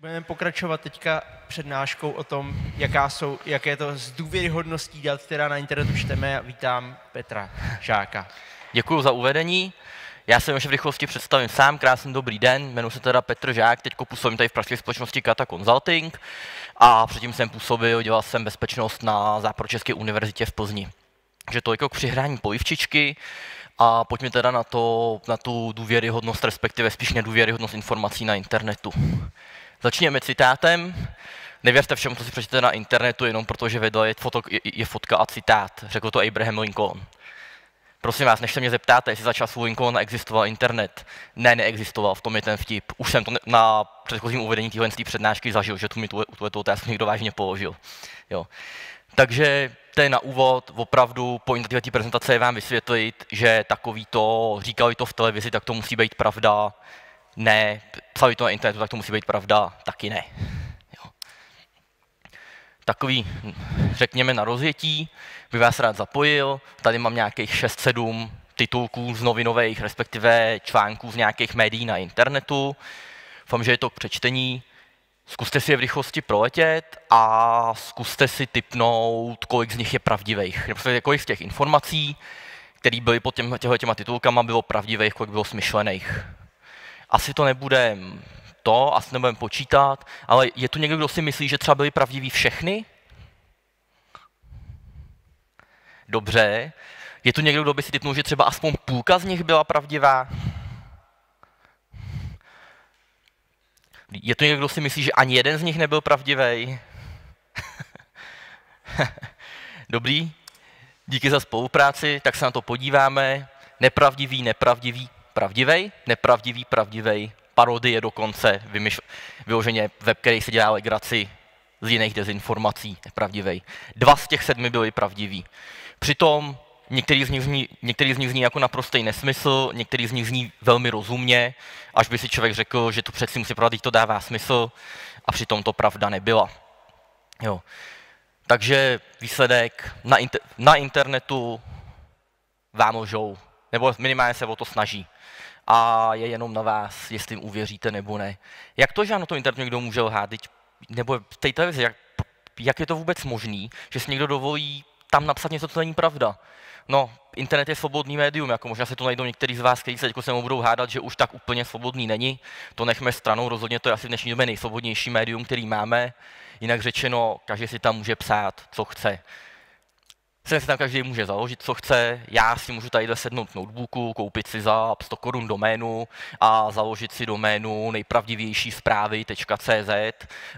Budeme pokračovat teďka přednáškou o tom, jaká jsou, jaké to z důvěryhodností dat, která na internetu čteme. Vítám Petra Žáka. Děkuji za uvedení. Já se už v rychlosti představím sám. Krásný dobrý den. Jmenuji se teda Petr Žák, teď působím tady v pražské společnosti Kata Consulting a předtím jsem působil, dělal jsem bezpečnost na Západočeské univerzitě v Plzni. Takže to jako k přihrání polivčičky a pojďme teda na, to, na tu důvěryhodnost, respektive spíš nedůvěryhodnost informací na internetu. Začněme citátem. Nevěřte všemu, co si přečtete na internetu, jenom protože vedle je, foto, je, je fotka a citát. Řekl to Abraham Lincoln. Prosím vás, než se mě zeptáte, jestli za času Lincoln existoval internet. Ne, neexistoval, v tom je ten vtip. Už jsem to na předchozím uvedení téhle přednášky zažil, že tu mi tuhle, otázku někdo vážně položil. Jo. Takže to je na úvod, opravdu point této prezentace je vám vysvětlit, že takový to, říkali to v televizi, tak to musí být pravda, ne, psali to na internetu, tak to musí být pravda, taky ne. Jo. Takový, řekněme, na rozjetí, by vás rád zapojil. Tady mám nějakých 6-7 titulků z novinových, respektive článků z nějakých médií na internetu. Doufám, že je to k přečtení. Zkuste si je v rychlosti proletět a zkuste si typnout, kolik z nich je pravdivých. Respektive kolik z těch informací, které byly pod těma, těma titulkama, bylo pravdivých, kolik bylo smyšlených. Asi to nebude to, asi nebudeme počítat, ale je tu někdo, kdo si myslí, že třeba byly pravdiví všechny? Dobře. Je tu někdo, kdo by si typnul, že třeba aspoň půlka z nich byla pravdivá? Je tu někdo, kdo si myslí, že ani jeden z nich nebyl pravdivý? Dobrý, díky za spolupráci, tak se na to podíváme. Nepravdivý, nepravdivý, pravdivý, nepravdivý, pravdivý, parodie dokonce, vymyšl, vyloženě web, který si dělá legraci z jiných dezinformací, nepravdivý. Dva z těch sedmi byly pravdiví. Přitom některý z nich zní, některý z nich zní jako naprostý nesmysl, některý z nich zní velmi rozumně, až by si člověk řekl, že to přeci musí pravda, to dává smysl, a přitom to pravda nebyla. Jo. Takže výsledek na, inter, na internetu vám lžou, nebo minimálně se o to snaží. A je jenom na vás, jestli jim uvěříte nebo ne. Jak to, že na to internetu někdo může lhát? Nebo té televizi, jak, jak je to vůbec možný, že si někdo dovolí tam napsat něco, co není pravda. No, internet je svobodný médium, jako možná se to najdou někteří z vás, kteří se se mnou budou hádat, že už tak úplně svobodný není. To nechme stranou, rozhodně to je asi v dnešní době nejsvobodnější médium, který máme. Jinak řečeno, každý si tam může psát, co chce. Sem si tam každý může založit, co chce. Já si můžu tady sednout notebooku, koupit si za 100 korun doménu a založit si doménu nejpravdivější zprávy.cz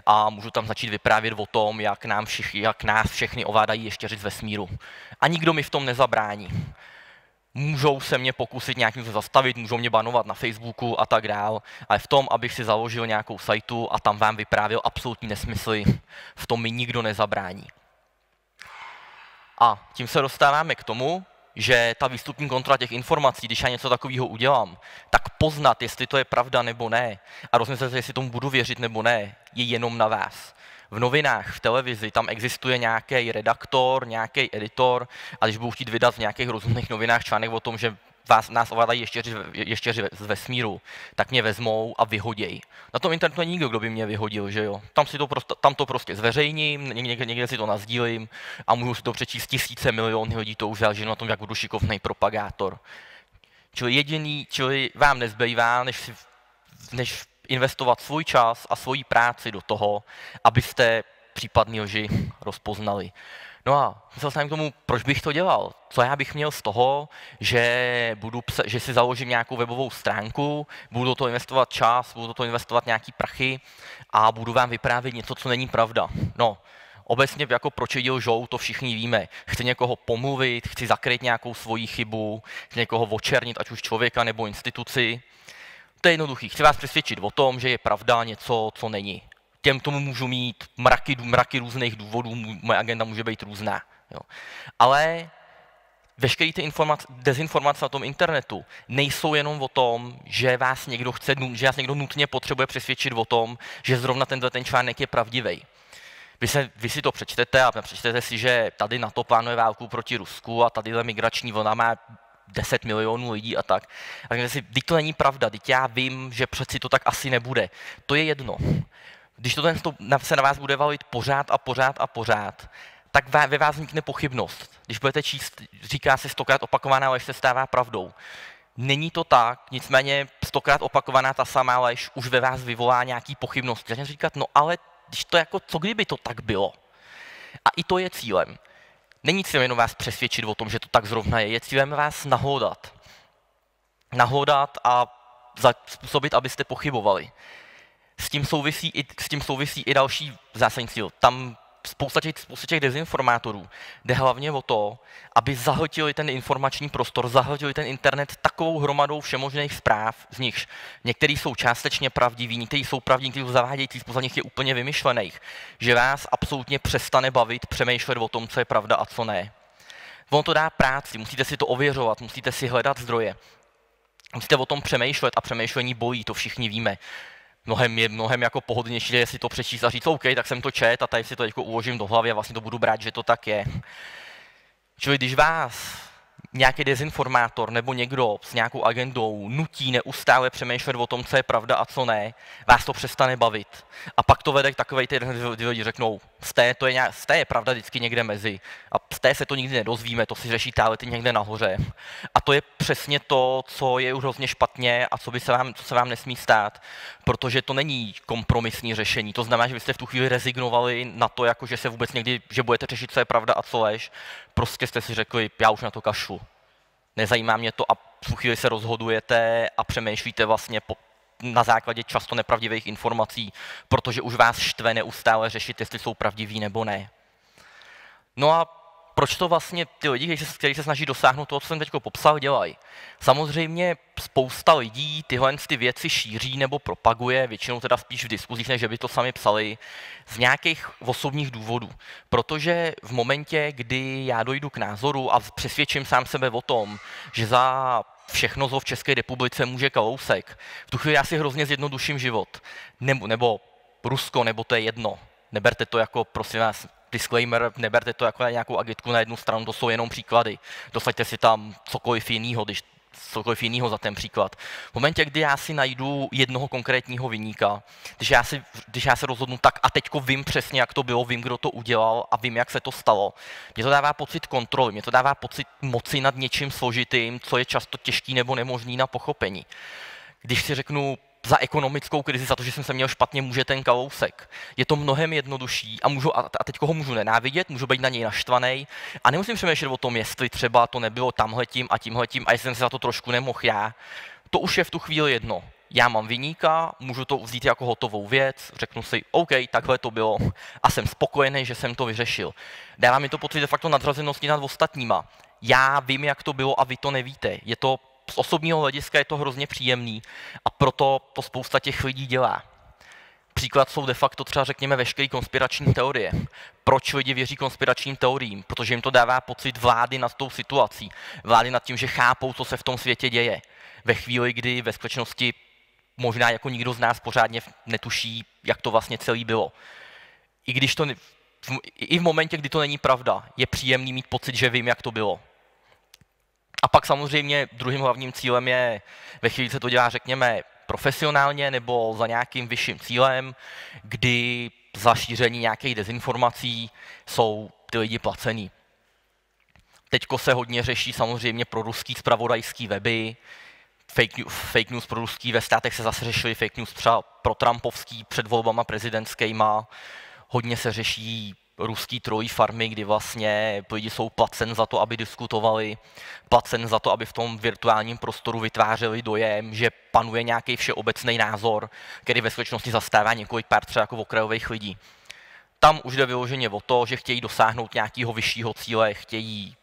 a můžu tam začít vyprávět o tom, jak, nám všich, jak nás všechny ovládají ještě z vesmíru. A nikdo mi v tom nezabrání. Můžou se mě pokusit nějakým zastavit, můžou mě banovat na Facebooku a tak dál, ale v tom, abych si založil nějakou sajtu a tam vám vyprávěl absolutní nesmysly, v tom mi nikdo nezabrání. A tím se dostáváme k tomu, že ta výstupní kontrola těch informací, když já něco takového udělám, tak poznat, jestli to je pravda nebo ne, a rozmyslet se, jestli tomu budu věřit nebo ne, je jenom na vás. V novinách, v televizi, tam existuje nějaký redaktor, nějaký editor, a když budu chtít vydat v nějakých rozumných novinách článek o tom, že vás, nás ovládají ještě ještě z vesmíru, tak mě vezmou a vyhodějí. Na tom internetu není nikdo, kdo by mě vyhodil, že jo. Tam, si to prostě, tam to prostě zveřejním, někde, někde si to nazdílím a můžu si to přečíst tisíce, miliony lidí, to už záleží na tom, jak budu šikovný propagátor. Čili jediný, čili vám nezbývá, než, si, než investovat svůj čas a svoji práci do toho, abyste případný lži rozpoznali. No a myslel jsem k tomu, proč bych to dělal? Co já bych měl z toho, že, budu že si založím nějakou webovou stránku, budu do toho investovat čas, budu do toho investovat nějaký prachy a budu vám vyprávět něco, co není pravda. No, obecně jako proč lidi lžou, to všichni víme. Chci někoho pomluvit, chci zakryt nějakou svoji chybu, chci někoho očernit, ať už člověka nebo instituci. To je jednoduchý. Chci vás přesvědčit o tom, že je pravda něco, co není těm tomu můžu mít mraky, mraky různých důvodů, moje agenda může být různá. Jo. Ale veškeré ty informace, dezinformace na tom internetu nejsou jenom o tom, že vás někdo chce, že vás někdo nutně potřebuje přesvědčit o tom, že zrovna tenhle ten článek je pravdivý. Vy, se, vy si to přečtete a přečtete si, že tady na to plánuje válku proti Rusku a tadyhle migrační vlna má 10 milionů lidí a tak. A si, teď to není pravda, teď já vím, že přeci to tak asi nebude. To je jedno Když to ten se na vás bude valit pořád a pořád a pořád, tak ve vás vznikne pochybnost. Když budete číst, říká se stokrát opakovaná lež se stává pravdou. Není to tak, nicméně stokrát opakovaná ta samá lež už ve vás vyvolá nějaký pochybnost. Začnete říkat, no ale když to jako, co kdyby to tak bylo? A i to je cílem. Není cílem jenom vás přesvědčit o tom, že to tak zrovna je, je cílem vás nahodat. Nahodat a způsobit, abyste pochybovali. S tím souvisí i, s tím souvisí i další zásadní cíl. Tam spousta těch, spousta těch dezinformátorů jde hlavně o to, aby zahltili ten informační prostor, zahltili ten internet takovou hromadou všemožných zpráv, z nichž některý jsou částečně pravdiví, některý jsou pravdiví, některý jsou zavádějící, spousta nich je úplně vymyšlených, že vás absolutně přestane bavit přemýšlet o tom, co je pravda a co ne. On to dá práci, musíte si to ověřovat, musíte si hledat zdroje. Musíte o tom přemýšlet a přemýšlení bolí, to všichni víme mnohem, je mnohem jako pohodlnější, jestli to přečíst a říct, OK, tak jsem to čet a tady si to jako uložím do hlavy a vlastně to budu brát, že to tak je. Čili když vás nějaký dezinformátor nebo někdo s nějakou agendou nutí neustále přemýšlet o tom, co je pravda a co ne, vás to přestane bavit. A pak to vede k takové, ty lidi řeknou, z té, to je, nějak, z té je pravda vždycky někde mezi. A z té se to nikdy nedozvíme, to si řeší ty někde nahoře. A to je přesně to, co je už hrozně špatně a co, by se vám, co se vám nesmí stát, protože to není kompromisní řešení. To znamená, že byste v tu chvíli rezignovali na to, jako že se vůbec někdy, že budete řešit, co je pravda a co lež. Prostě jste si řekli, já už na to kašlu. Nezajímá mě to a v tu chvíli se rozhodujete a přemýšlíte vlastně po, na základě často nepravdivých informací, protože už vás štve neustále řešit, jestli jsou pravdiví nebo ne. No a proč to vlastně ty lidi, kteří se snaží dosáhnout toho, co jsem teď popsal, dělají? Samozřejmě spousta lidí tyhle ty věci šíří nebo propaguje, většinou teda spíš v diskuzích, než by to sami psali, z nějakých osobních důvodů. Protože v momentě, kdy já dojdu k názoru a přesvědčím sám sebe o tom, že za všechno zlo v České republice může Kalousek, v tu chvíli já si hrozně zjednoduším život. Nebo, nebo Rusko, nebo to je jedno. Neberte to jako, prosím vás, disclaimer, neberte to jako nějakou agitku na jednu stranu, to jsou jenom příklady. Dosaďte si tam cokoliv jiného, když cokoliv jiného za ten příklad. V momentě, kdy já si najdu jednoho konkrétního vyníka, když já, si, když já se rozhodnu tak a teďko vím přesně, jak to bylo, vím, kdo to udělal a vím, jak se to stalo, mě to dává pocit kontroly, mě to dává pocit moci nad něčím složitým, co je často těžký nebo nemožný na pochopení. Když si řeknu, za ekonomickou krizi, za to, že jsem se měl špatně, může ten kalousek. Je to mnohem jednodušší a, můžu, a teď ho můžu nenávidět, můžu být na něj naštvaný a nemusím přemýšlet o tom, jestli třeba to nebylo tamhletím a tímhletím a jestli jsem se za to trošku nemohl já. To už je v tu chvíli jedno. Já mám vyníka, můžu to vzít jako hotovou věc, řeknu si, OK, takhle to bylo a jsem spokojený, že jsem to vyřešil. Dává mi to pocit de facto nadřazenosti nad ostatníma. Já vím, jak to bylo a vy to nevíte. Je to z osobního hlediska je to hrozně příjemný a proto to spousta těch lidí dělá. Příklad jsou de facto třeba, řekněme, veškeré konspirační teorie. Proč lidi věří konspiračním teoriím? Protože jim to dává pocit vlády nad tou situací. Vlády nad tím, že chápou, co se v tom světě děje. Ve chvíli, kdy ve skutečnosti možná jako nikdo z nás pořádně netuší, jak to vlastně celý bylo. I když to, i v momentě, kdy to není pravda, je příjemný mít pocit, že vím, jak to bylo. A pak samozřejmě druhým hlavním cílem je, ve chvíli se to dělá, řekněme, profesionálně nebo za nějakým vyšším cílem, kdy za šíření nějakých dezinformací jsou ty lidi placení. Teďko se hodně řeší samozřejmě pro ruský spravodajský weby, fake news, fake news pro ruský, ve státech se zase řešili fake news třeba pro Trumpovský před volbama prezidentskýma, hodně se řeší ruský trojí farmy, kdy vlastně lidi jsou placen za to, aby diskutovali, placen za to, aby v tom virtuálním prostoru vytvářeli dojem, že panuje nějaký všeobecný názor, který ve skutečnosti zastává několik pár třeba jako okrajových lidí. Tam už jde vyloženě o to, že chtějí dosáhnout nějakého vyššího cíle, chtějí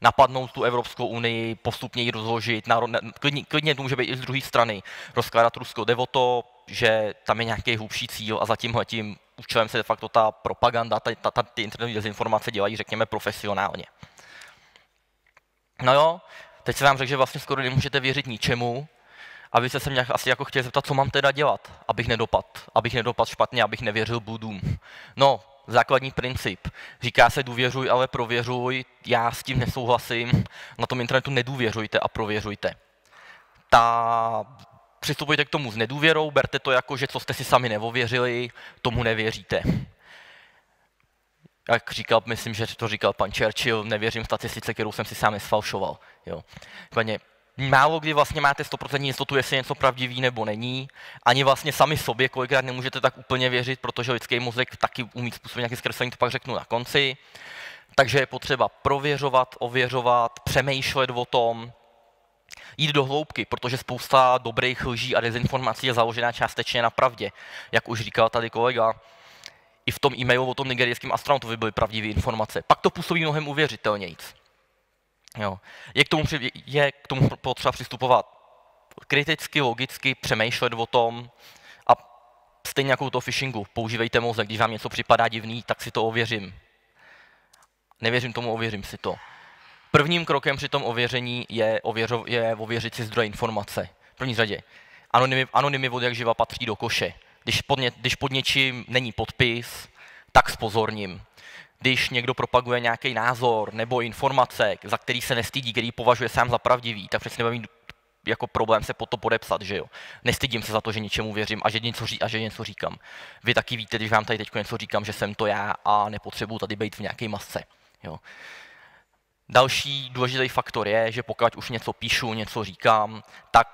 napadnout tu Evropskou unii, postupně ji rozložit, na, klidně, klidně to může být i z druhé strany, rozkládat Rusko. Jde o to, že tam je nějaký hlubší cíl a za tímhletím účelem se de facto ta propaganda, ta, ta, ta, ty internetové dezinformace dělají, řekněme, profesionálně. No jo, teď se vám řekl, že vlastně skoro nemůžete věřit ničemu, a vy jste se mě asi jako chtěli zeptat, co mám teda dělat, abych nedopad, abych nedopad špatně, abych nevěřil budům. No, základní princip. Říká se důvěřuj, ale prověřuj. Já s tím nesouhlasím. Na tom internetu nedůvěřujte a prověřujte. Ta přistupujte k tomu s nedůvěrou, berte to jako, že co jste si sami neověřili, tomu nevěříte. Jak říkal, myslím, že to říkal pan Churchill, nevěřím statistice, kterou jsem si sám nesfalšoval. Jo. Vlastně málo kdy vlastně máte 100% jistotu, jestli něco pravdivý nebo není. Ani vlastně sami sobě kolikrát nemůžete tak úplně věřit, protože lidský mozek taky umí způsobit nějaký zkreslení, to pak řeknu na konci. Takže je potřeba prověřovat, ověřovat, přemýšlet o tom, jít do hloubky, protože spousta dobrých lží a dezinformací je založená částečně na pravdě. Jak už říkal tady kolega, i v tom e-mailu o tom nigerijském astronautovi byly pravdivé informace. Pak to působí mnohem uvěřitelnějíc. Jo. Je, k tomu, je k tomu potřeba přistupovat kriticky, logicky, přemýšlet o tom a stejně jako u toho phishingu, používejte mozek, když vám něco připadá divný, tak si to ověřím. Nevěřím tomu, ověřím si to. Prvním krokem při tom ověření je, ověřo, je ověřit si zdroj informace. V první řadě. Anonymy, anonymy od jak živa patří do koše. Když pod, ně, když pod něčím není podpis, tak spozorním. Když někdo propaguje nějaký názor nebo informace, za který se nestydí, který považuje sám za pravdivý, tak přesně nebude mít jako problém se po to podepsat, že jo. Nestydím se za to, že něčemu věřím a že něco, ří, a že něco říkám. Vy taky víte, když vám tady teď něco říkám, že jsem to já a nepotřebuji tady být v nějaké masce. Jo. Další důležitý faktor je, že pokud už něco píšu, něco říkám, tak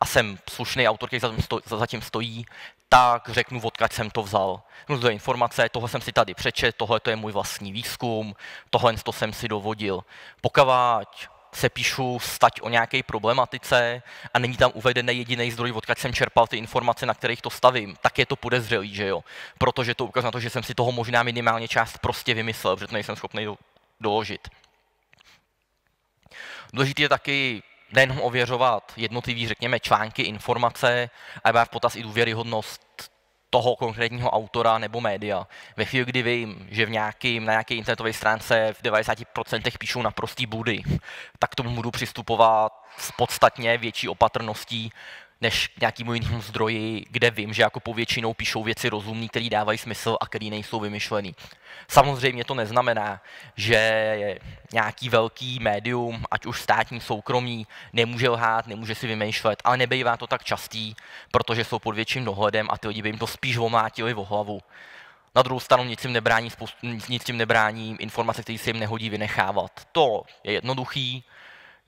a jsem slušný autor, který za tím stojí, tak řeknu, odkud jsem to vzal. No to informace, tohle jsem si tady přečet, tohle to je můj vlastní výzkum, tohle to jsem si dovodil. Pokud se píšu stať o nějaké problematice a není tam uvedený jediný zdroj, odkud jsem čerpal ty informace, na kterých to stavím, tak je to podezřelý, že jo? Protože to ukazuje na to, že jsem si toho možná minimálně část prostě vymyslel, protože to nejsem schopný doložit. Důležité je taky nejenom ověřovat jednotlivý, řekněme, články, informace, ale brát v potaz i důvěryhodnost toho konkrétního autora nebo média. Ve chvíli, kdy vím, že v nějaký, na nějaké internetové stránce v 90% píšou na prostý budy, tak tomu budu přistupovat s podstatně větší opatrností, než k nějakému jinému zdroji, kde vím, že jako povětšinou píšou věci rozumné, které dávají smysl a které nejsou vymyšlený. Samozřejmě to neznamená, že nějaký velký médium, ať už státní, soukromý, nemůže lhát, nemůže si vymýšlet, ale nebejvá to tak častý, protože jsou pod větším dohledem a ty lidi by jim to spíš omlátili o hlavu. Na druhou stranu nic jim nebrání, nic, tím nebrání informace, které se jim nehodí vynechávat. To je jednoduchý,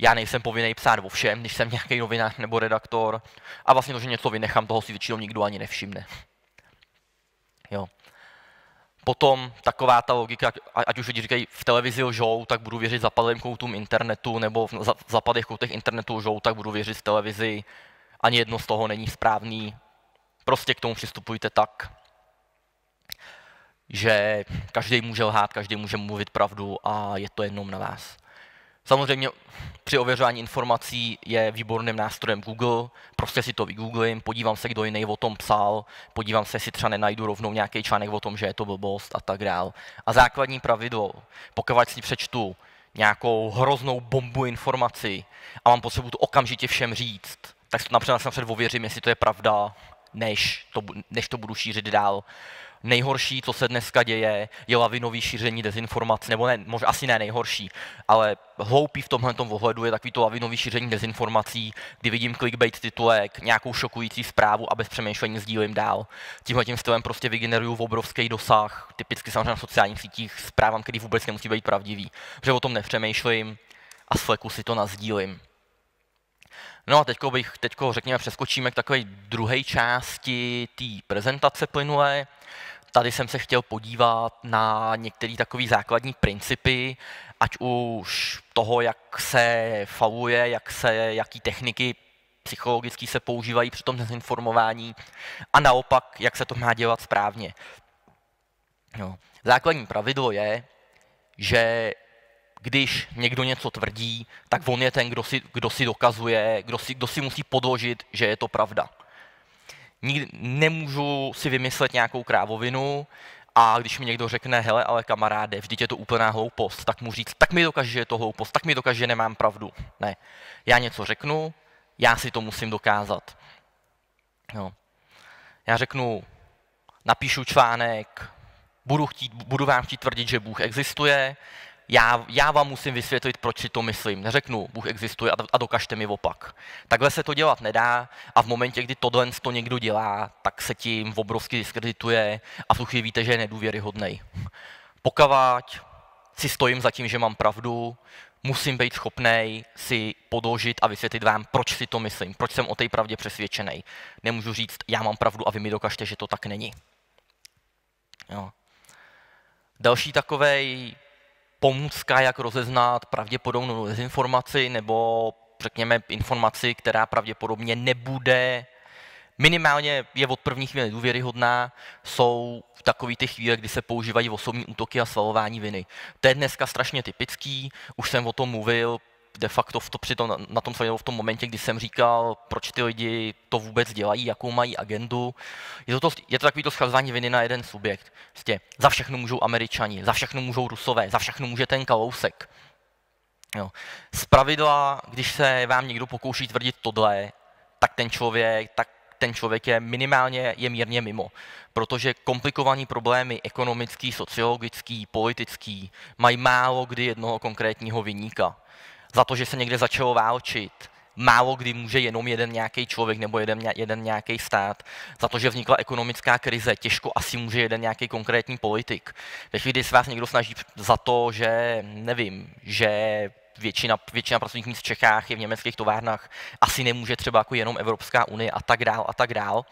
já nejsem povinný psát o všem, když jsem nějaký novinář nebo redaktor a vlastně to, že něco vynechám, toho si většinou nikdo ani nevšimne. Jo. Potom taková ta logika, ať už lidi říkají v televizi lžou, tak budu věřit zapadlým koutům internetu, nebo v zapadlých koutech internetu lžou, tak budu věřit v televizi. Ani jedno z toho není správný. Prostě k tomu přistupujte tak, že každý může lhát, každý může mluvit pravdu a je to jenom na vás. Samozřejmě při ověřování informací je výborným nástrojem Google, prostě si to vygooglím, podívám se, kdo jiný o tom psal, podívám se, jestli třeba nenajdu rovnou nějaký článek o tom, že je to blbost a tak dál. A základní pravidlo, pokud si přečtu nějakou hroznou bombu informací a mám potřebu to okamžitě všem říct, tak například napřed ověřím, jestli to je pravda, než to, než to budu šířit dál nejhorší, co se dneska děje, je lavinový šíření dezinformací, nebo ne, možná asi ne nejhorší, ale hloupý v tomhle ohledu je takový to lavinový šíření dezinformací, kdy vidím clickbait titulek, nějakou šokující zprávu a bez přemýšlení sdílím dál. Tímhle tím stylem prostě vygeneruju v obrovský dosah, typicky samozřejmě na sociálních sítích, zprávám, který vůbec nemusí být pravdivý, že o tom nepřemýšlím a z fleku si to nazdílím. No a teďko, bych, teďko řekněme, přeskočíme k takové druhé části té prezentace plynulé. Tady jsem se chtěl podívat na některé takové základní principy, ať už toho, jak se faluje, jak se, jaký techniky psychologicky se používají při tom dezinformování a naopak, jak se to má dělat správně. No. Základní pravidlo je, že když někdo něco tvrdí, tak on je ten, kdo si, kdo si dokazuje, kdo si, kdo si musí podložit, že je to pravda. Nikdy nemůžu si vymyslet nějakou krávovinu a když mi někdo řekne, hele, ale kamaráde, vždyť je to úplná hloupost, tak mu říct, tak mi dokáže, že je to hloupost, tak mi dokáže, že nemám pravdu. Ne. Já něco řeknu, já si to musím dokázat. Jo. Já řeknu, napíšu článek, budu, chtít, budu vám chtít tvrdit, že Bůh existuje, já, já vám musím vysvětlit, proč si to myslím. Neřeknu, Bůh existuje a, a dokažte mi opak. Takhle se to dělat nedá a v momentě, kdy tohle to někdo dělá, tak se tím obrovsky diskredituje a v tu chvíli víte, že je nedůvěryhodný. Pokavať si stojím za tím, že mám pravdu, musím být schopný si podložit a vysvětlit vám, proč si to myslím, proč jsem o té pravdě přesvědčený. Nemůžu říct, já mám pravdu a vy mi dokažte, že to tak není. Jo. Další takový pomůcka, jak rozeznat pravděpodobnou dezinformaci nebo řekněme informaci, která pravděpodobně nebude minimálně je od první chvíle důvěryhodná, jsou v takový ty chvíle, kdy se používají osobní útoky a svalování viny. To je dneska strašně typický, už jsem o tom mluvil, de facto v to, při tom, na tom v tom momentě, kdy jsem říkal, proč ty lidi to vůbec dělají, jakou mají agendu. Je to, to, je to takový to schazování viny na jeden subjekt. Vlastně za všechno můžou američani, za všechno můžou rusové, za všechno může ten kalousek. Jo. Z pravidla, když se vám někdo pokouší tvrdit tohle, tak ten člověk, tak ten člověk je minimálně je mírně mimo. Protože komplikované problémy ekonomický, sociologický, politický mají málo kdy jednoho konkrétního vyníka. Za to, že se někde začalo válčit, málo kdy může jenom jeden nějaký člověk nebo jeden, jeden nějaký stát. Za to, že vznikla ekonomická krize, těžko asi může jeden nějaký konkrétní politik. Ve chvíli, kdy se vás někdo snaží za to, že nevím, že většina, většina pracovních míst v Čechách je v německých továrnách, asi nemůže třeba jako jenom Evropská unie a tak dál a tak dál.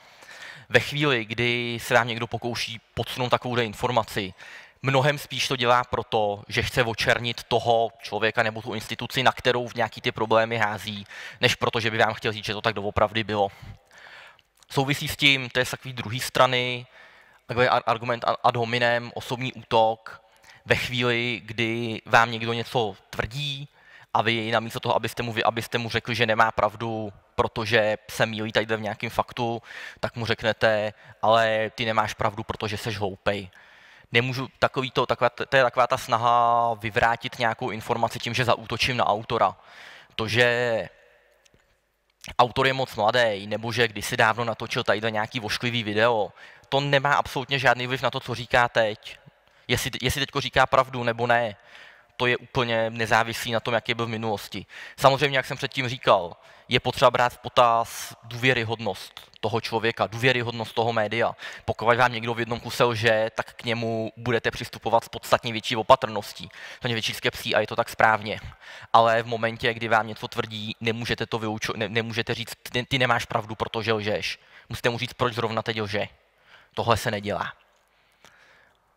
Ve chvíli, kdy se vám někdo pokouší podsunout takovou informaci, mnohem spíš to dělá proto, že chce očernit toho člověka nebo tu instituci, na kterou v nějaký ty problémy hází, než proto, že by vám chtěl říct, že to tak doopravdy bylo. Souvisí s tím, to je z takové druhé strany, takový argument ad hominem, osobní útok, ve chvíli, kdy vám někdo něco tvrdí a vy namísto toho, abyste mu, abyste mu řekli, že nemá pravdu, protože se mílí tady v nějakém faktu, tak mu řeknete, ale ty nemáš pravdu, protože jsi hloupej. Nemůžu, takový to, taková, to je taková ta snaha vyvrátit nějakou informaci tím, že zaútočím na autora. To, že autor je moc mladý, nebo že kdysi dávno natočil tady nějaký vošklivý video, to nemá absolutně žádný vliv na to, co říká teď jestli, jestli teď říká pravdu nebo ne, to je úplně nezávislý na tom, jaký byl v minulosti. Samozřejmě, jak jsem předtím říkal, je potřeba brát v potaz důvěryhodnost toho člověka, důvěryhodnost toho média. Pokud vám někdo v jednom kuse lže, tak k němu budete přistupovat s podstatně větší opatrností, to větší skepsí a je to tak správně. Ale v momentě, kdy vám něco tvrdí, nemůžete to vyučo- ne- nemůžete říct, ty, ty nemáš pravdu, protože lžeš. Musíte mu říct, proč zrovna teď lže. Tohle se nedělá.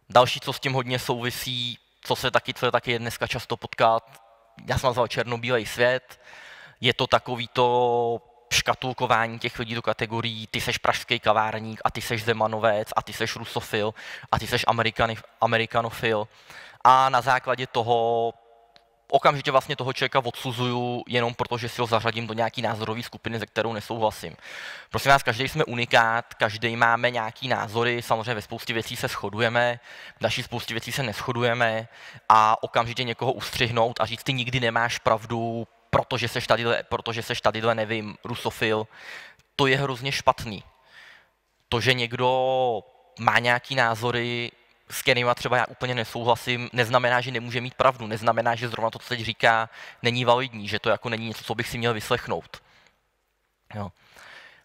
Další, co s tím hodně souvisí, co se taky, co je taky dneska často potkat, já jsem nazval černobílej svět, je to takový to škatulkování těch lidí do kategorií, ty seš pražský kavárník a ty seš zemanovec a ty seš rusofil a ty seš amerikanofil. A na základě toho okamžitě vlastně toho člověka odsuzuju jenom proto, že si ho zařadím do nějaký názorové skupiny, ze kterou nesouhlasím. Prosím vás, každý jsme unikát, každý máme nějaký názory, samozřejmě ve spoustě věcí se shodujeme, v naší spoustě věcí se neschodujeme a okamžitě někoho ustřihnout a říct, ty nikdy nemáš pravdu, protože seš tady, protože seš tady nevím, rusofil, to je hrozně špatný. To, že někdo má nějaký názory, s kterýma třeba já úplně nesouhlasím, neznamená, že nemůže mít pravdu, neznamená, že zrovna to, co teď říká, není validní, že to jako není něco, co bych si měl vyslechnout. Jo.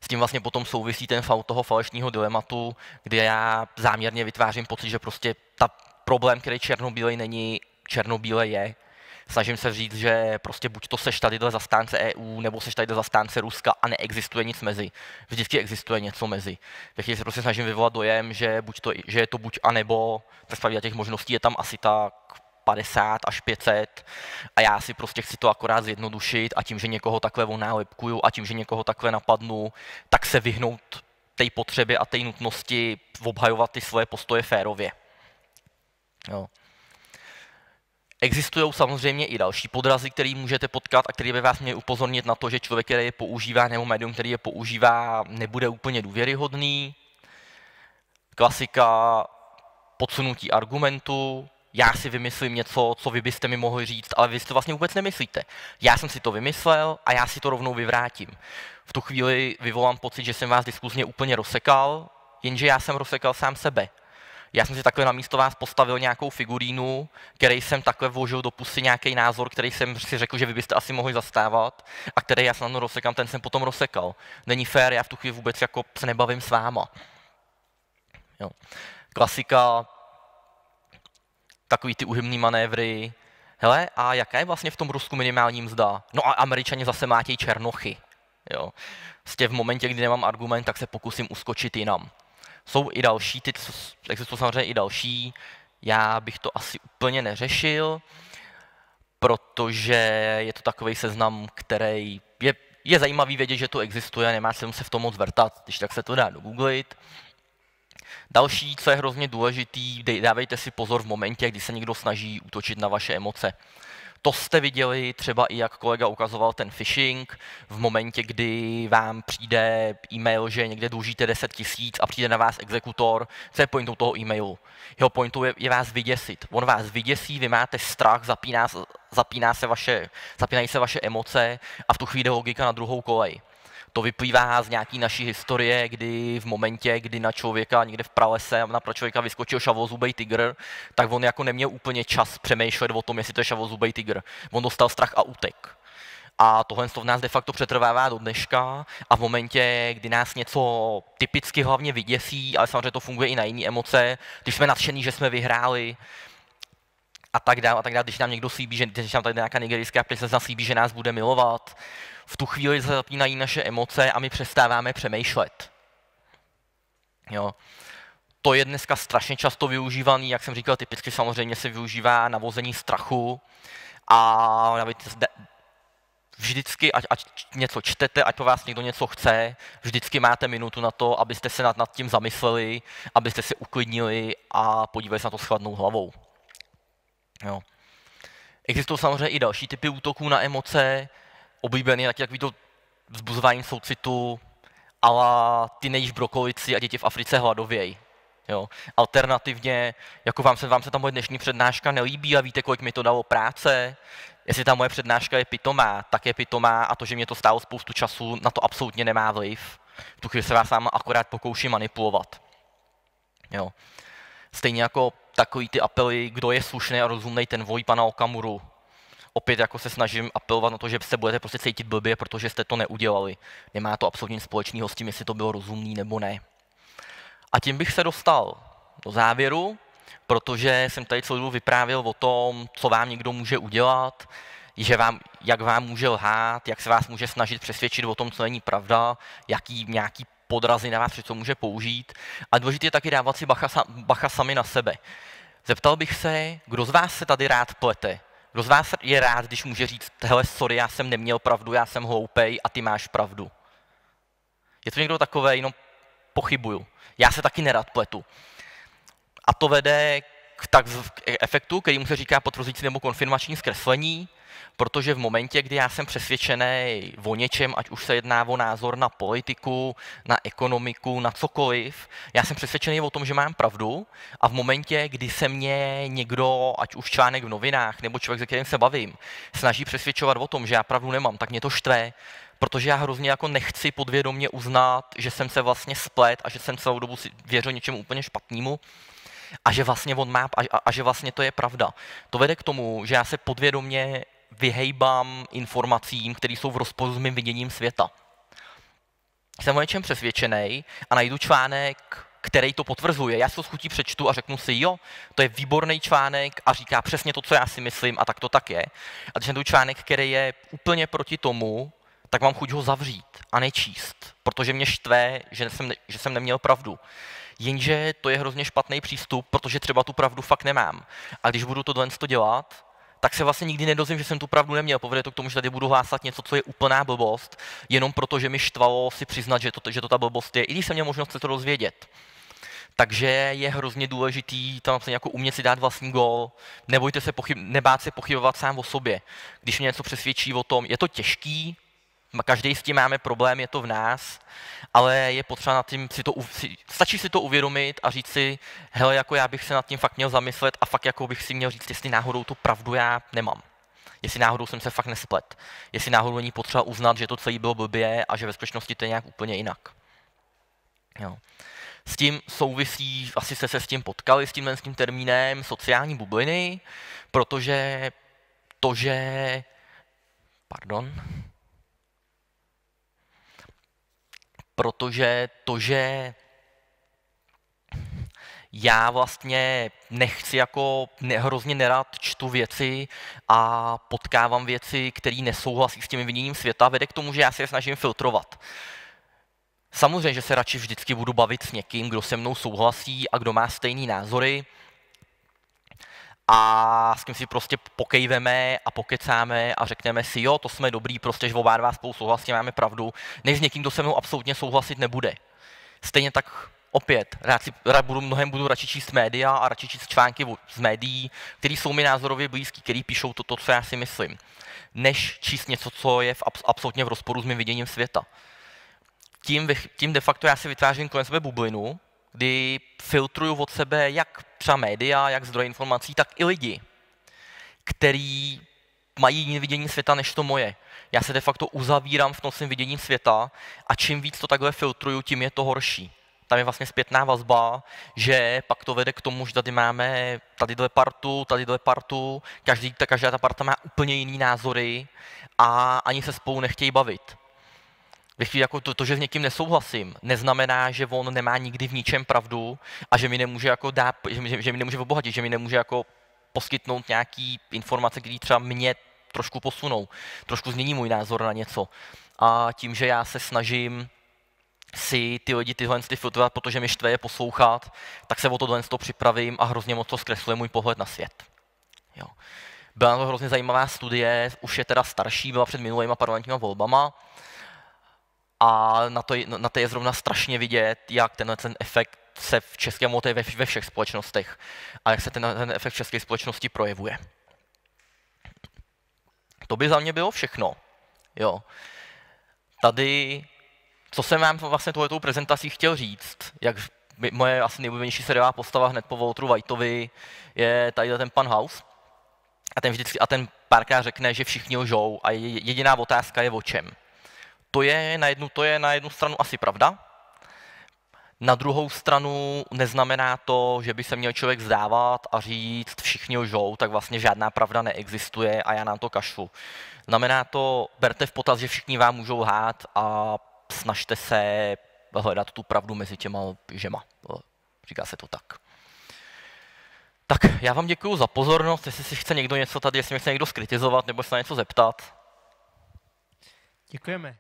S tím vlastně potom souvisí ten fal toho falešního dilematu, kde já záměrně vytvářím pocit, že prostě ta problém, který černobílej není, černobíle je, snažím se říct, že prostě buď to seš tady zastánce EU, nebo seš tady zastánce Ruska a neexistuje nic mezi. Vždycky existuje něco mezi. Chvíli se prostě snažím vyvolat dojem, že, buď to, že je to buď a nebo, tak těch možností je tam asi tak 50 až 500 a já si prostě chci to akorát zjednodušit a tím, že někoho takhle onálepkuju a tím, že někoho takhle napadnu, tak se vyhnout té potřebě a té nutnosti obhajovat ty svoje postoje férově. Jo. Existují samozřejmě i další podrazy, které můžete potkat a které by vás měly upozornit na to, že člověk, který je používá, nebo médium, který je používá, nebude úplně důvěryhodný. Klasika podsunutí argumentu, já si vymyslím něco, co vy byste mi mohli říct, ale vy si to vlastně vůbec nemyslíte. Já jsem si to vymyslel a já si to rovnou vyvrátím. V tu chvíli vyvolám pocit, že jsem vás diskuzně úplně rozsekal, jenže já jsem rozsekal sám sebe Já jsem si takhle na místo vás postavil nějakou figurínu, který jsem takhle vložil do pusy nějaký názor, který jsem si řekl, že vy byste asi mohli zastávat a který já snadno rozsekám, ten jsem potom rozsekal. Není fér, já v tu chvíli vůbec jako se nebavím s váma. Jo. Klasika, takový ty uhybný manévry, hele, a jaká je vlastně v tom Rusku minimální mzda? No a američani zase mátějí černochy. Jo. Vlastně v momentě, kdy nemám argument, tak se pokusím uskočit jinam. Jsou i další, ty, existují samozřejmě i další, já bych to asi úplně neřešil, protože je to takový seznam, který je, je zajímavý vědět, že to existuje, nemá se se v tom moc vrtat, když tak se to dá dogooglit. Další, co je hrozně důležitý, dávejte si pozor v momentě, kdy se někdo snaží útočit na vaše emoce. To jste viděli třeba i jak kolega ukazoval ten phishing, v momentě, kdy vám přijde e-mail, že někde dlužíte 10 tisíc a přijde na vás exekutor, co je pointou toho e-mailu? Jeho pointou je, je vás vyděsit. On vás vyděsí, vy máte strach, zapíná, zapíná se vaše, zapínají se vaše emoce a v tu chvíli logika na druhou kolej. To vyplývá z nějaký naší historie, kdy v momentě, kdy na člověka někde v pralese na člověka vyskočil šavozubej tygr, tak on jako neměl úplně čas přemýšlet o tom, jestli to je šavozubej tygr. On dostal strach a útek. A tohle v nás de facto přetrvává do dneška a v momentě, kdy nás něco typicky hlavně vyděsí, ale samozřejmě to funguje i na jiné emoce, když jsme nadšení, že jsme vyhráli, a tak dále, a tak dále, když nám někdo slíbí, že když nám tady nějaká nigerijská princezna slíbí, že nás bude milovat, v tu chvíli se zapínají naše emoce a my přestáváme přemýšlet. Jo. To je dneska strašně často využívaný, jak jsem říkal, typicky samozřejmě se využívá navození strachu a vždycky, ať, ať něco čtete, ať po vás někdo něco chce, vždycky máte minutu na to, abyste se nad, nad tím zamysleli, abyste se uklidnili a podívali se na to s chladnou hlavou. Jo. Existují samozřejmě i další typy útoků na emoce, oblíbený taky takový to vzbuzování soucitu, ale ty nejíš brokolici a děti v Africe hladověj. Jo. Alternativně, jako vám se, vám se ta moje dnešní přednáška nelíbí a víte, kolik mi to dalo práce, jestli ta moje přednáška je pitomá, tak je pitomá a to, že mě to stálo spoustu času, na to absolutně nemá vliv. V tu chvíli se vás sám akorát pokouší manipulovat. Jo. Stejně jako takový ty apely, kdo je slušný a rozumný, ten vojí pana Okamuru, opět jako se snažím apelovat na to, že se budete prostě cítit blbě, protože jste to neudělali. Nemá to absolutně společného s tím, jestli to bylo rozumný nebo ne. A tím bych se dostal do závěru, protože jsem tady celou dobu vyprávěl o tom, co vám někdo může udělat, že vám, jak vám může lhát, jak se vás může snažit přesvědčit o tom, co není pravda, jaký nějaký podrazy na vás co může použít. A důležité je taky dávat si bacha, bacha sami na sebe. Zeptal bych se, kdo z vás se tady rád plete? Kdo z vás je rád, když může říct, hele, sorry, já jsem neměl pravdu, já jsem hloupej a ty máš pravdu? Je to někdo takové, jenom pochybuju. Já se taky nerad pletu. A to vede k, tak, k efektu, který se říká potvrzující nebo konfirmační zkreslení, protože v momentě, kdy já jsem přesvědčený o něčem, ať už se jedná o názor na politiku, na ekonomiku, na cokoliv, já jsem přesvědčený o tom, že mám pravdu. A v momentě, kdy se mě někdo, ať už článek v novinách nebo člověk, se kterým se bavím, snaží přesvědčovat o tom, že já pravdu nemám, tak mě to štve, protože já hrozně jako nechci podvědomě uznat, že jsem se vlastně splet a že jsem celou dobu věřil něčemu úplně špatnému. A že vlastně on má a, a, a že vlastně to je pravda. To vede k tomu, že já se podvědomě vyhejbám informacím, které jsou v rozporu s mým viděním světa. Jsem o něčem přesvědčený a najdu článek, který to potvrzuje. Já si to schutí přečtu a řeknu si, jo, to je výborný článek a říká přesně to, co já si myslím a tak to tak je. A když najdu článek, který je úplně proti tomu, tak mám chuť ho zavřít a nečíst, protože mě štve, že jsem, že jsem neměl pravdu. Jenže to je hrozně špatný přístup, protože třeba tu pravdu fakt nemám. A když budu tohle dělat, tak se vlastně nikdy nedozvím, že jsem tu pravdu neměl. Povede to k tomu, že tady budu hlásat něco, co je úplná blbost, jenom proto, že mi štvalo si přiznat, že to, že to ta blbost je, i když jsem měl možnost se to dozvědět. Takže je hrozně důležitý tam vlastně jako umět si dát vlastní gol. Nebojte se pochyb, nebát se pochybovat sám o sobě. Když mě něco přesvědčí o tom, je to těžký, každý s tím máme problém, je to v nás, ale je potřeba nad tím si to, stačí si to uvědomit a říct si, hele, jako já bych se nad tím fakt měl zamyslet a fakt jako bych si měl říct, jestli náhodou tu pravdu já nemám. Jestli náhodou jsem se fakt nesplet. Jestli náhodou není potřeba uznat, že to celé bylo blbě a že ve skutečnosti to je nějak úplně jinak. Jo. S tím souvisí, asi jste se s tím potkali, s tím, s tím termínem sociální bubliny, protože to, že... Pardon. Protože to, že já vlastně nechci jako hrozně nerad čtu věci a potkávám věci, které nesouhlasí s tím viděním světa, vede k tomu, že já se je snažím filtrovat. Samozřejmě, že se radši vždycky budu bavit s někým, kdo se mnou souhlasí a kdo má stejné názory a s kým si prostě pokejveme a pokecáme a řekneme si, jo, to jsme dobrý, prostě, že oba dva spolu souhlasí, máme pravdu, než s někým, kdo se mnou absolutně souhlasit nebude. Stejně tak opět, rád, si, rád budu, mnohem budu radši číst média a radši číst články z médií, které jsou mi názorově blízký, který píšou to, to, co já si myslím, než číst něco, co je v, absolutně v rozporu s mým viděním světa. Tím, tím de facto já si vytvářím kolem sebe bublinu, kdy filtruju od sebe jak třeba média, jak zdroje informací, tak i lidi, který mají jiné vidění světa než to moje. Já se de facto uzavírám v tom svém vidění světa a čím víc to takhle filtruju, tím je to horší tam je vlastně zpětná vazba, že pak to vede k tomu, že tady máme tady dle partu, tady dle partu, každý, ta, každá ta parta má úplně jiný názory a ani se spolu nechtějí bavit. Ve chvíli jako to, to, že s někým nesouhlasím, neznamená, že on nemá nikdy v ničem pravdu a že mi nemůže jako dát, že, že mi nemůže obohatit, že mi nemůže jako poskytnout nějaký informace, které třeba mě trošku posunou, trošku změní můj názor na něco. A tím, že já se snažím si ty lidi tyhle ty filtrovat, protože mi štve je poslouchat, tak se o tohle to připravím a hrozně moc to zkresluje můj pohled na svět. Jo. Byla to hrozně zajímavá studie, už je teda starší, byla před minulými parlamentními volbama a na to, na to je zrovna strašně vidět, jak tenhle ten efekt se v českém moté ve, ve všech společnostech a jak se ten, ten efekt v české společnosti projevuje. To by za mě bylo všechno. Jo. Tady co jsem vám vlastně tohletou prezentací chtěl říct, jak moje asi nejoblíbenější seriálová postava hned po Walteru Whiteovi je tady ten pan House. A ten vždycky, a ten párkrát řekne, že všichni lžou a jediná otázka je o čem. To je na jednu, to je na jednu stranu asi pravda, na druhou stranu neznamená to, že by se měl člověk vzdávat a říct, všichni lžou, tak vlastně žádná pravda neexistuje a já na to kašlu. Znamená to, berte v potaz, že všichni vám můžou lhát a snažte se hledat tu pravdu mezi těma žema. Říká se to tak. Tak já vám děkuji za pozornost, jestli si chce někdo něco tady, jestli mě chce někdo skritizovat nebo se na něco zeptat. Děkujeme.